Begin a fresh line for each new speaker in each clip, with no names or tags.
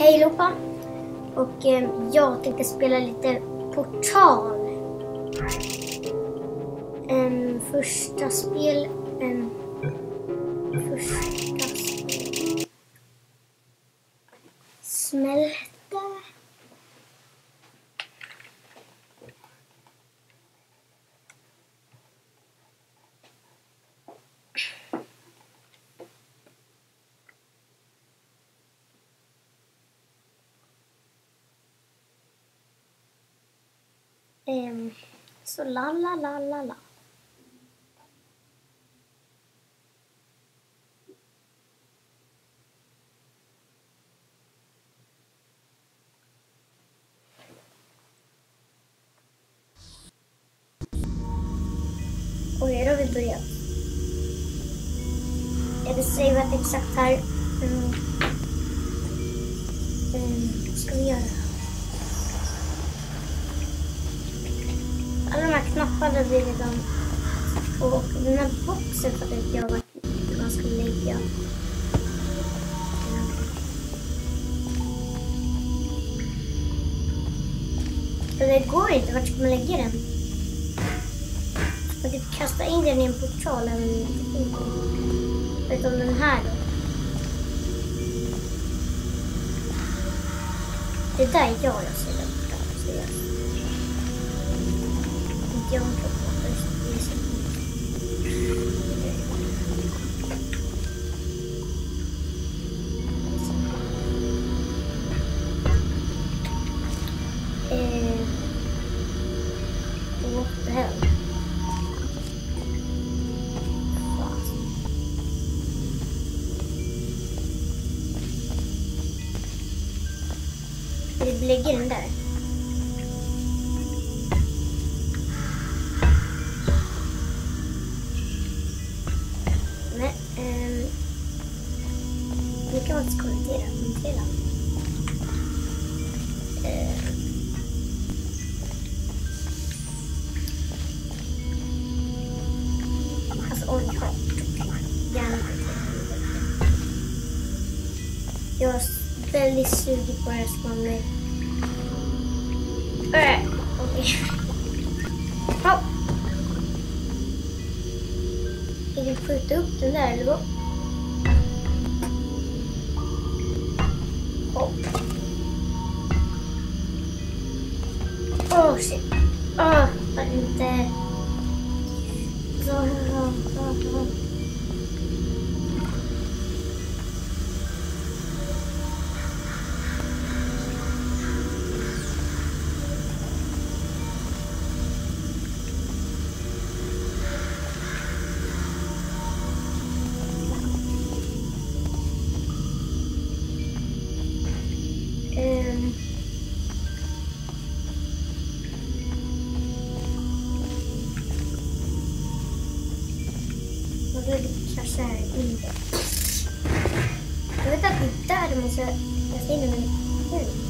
Hej allihopa! Och eh, jag tänkte spela lite Portal. Um, första spel... Um, första spel... Smälta. Um, så la la la la la. Okej, då har vi börjat. Är det att exakt här? Mm. Alla vi redan... Och den här boxen för inte jag var man skulle lägga. Det går inte. Vart ska man lägga den? Man typ kasta in den i en portal eller. Förutom den här då. Det där är jag jag ser den borta jag tror på Eh. Vi lägger den där. Kommentera. Eh. Alltså oj, Jag är väldigt sugen på det här mig. Eh, okej. Hopp. Kan du skjuta upp den där eller vad? Oh. Oh shit. Oh, oh, oh. Jag vill krascha här under. Jag vet att det är där du jag kasta in den, min hur?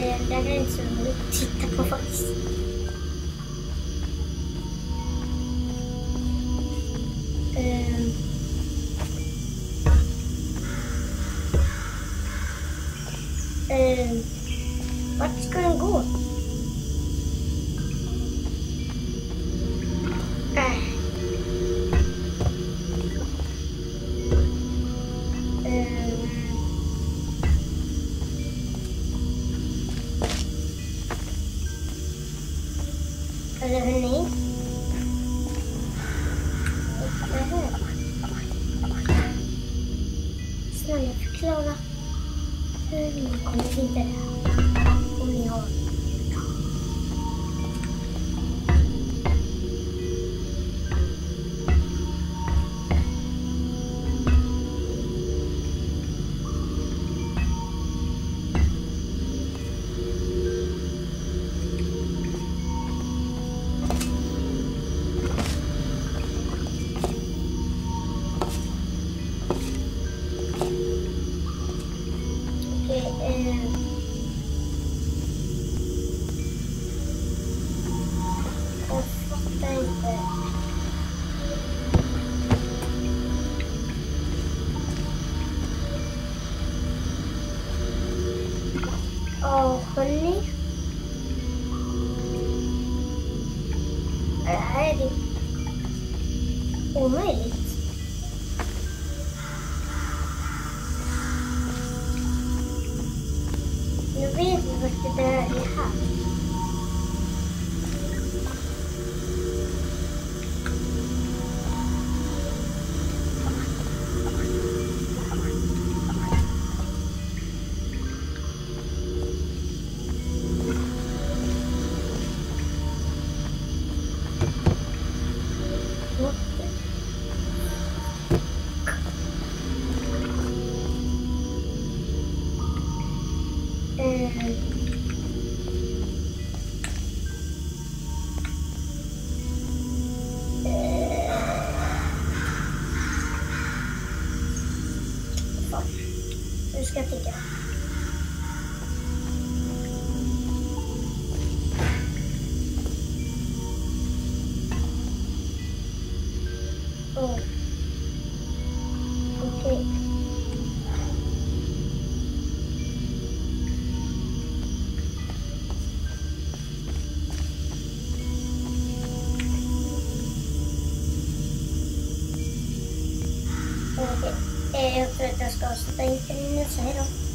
Här är inte så roligt att titta på faktiskt. Ehm. Ehm. Vart ska den gå? Eller hörni. Vad är det här? Snälla förklara hur man kommer vidare. Om ni har. Okej, eh. Jag You leave with the dirty house. Nu ska jag tänka. Eh, Jag tror att jag ska avsluta intervjun nu, så hej då.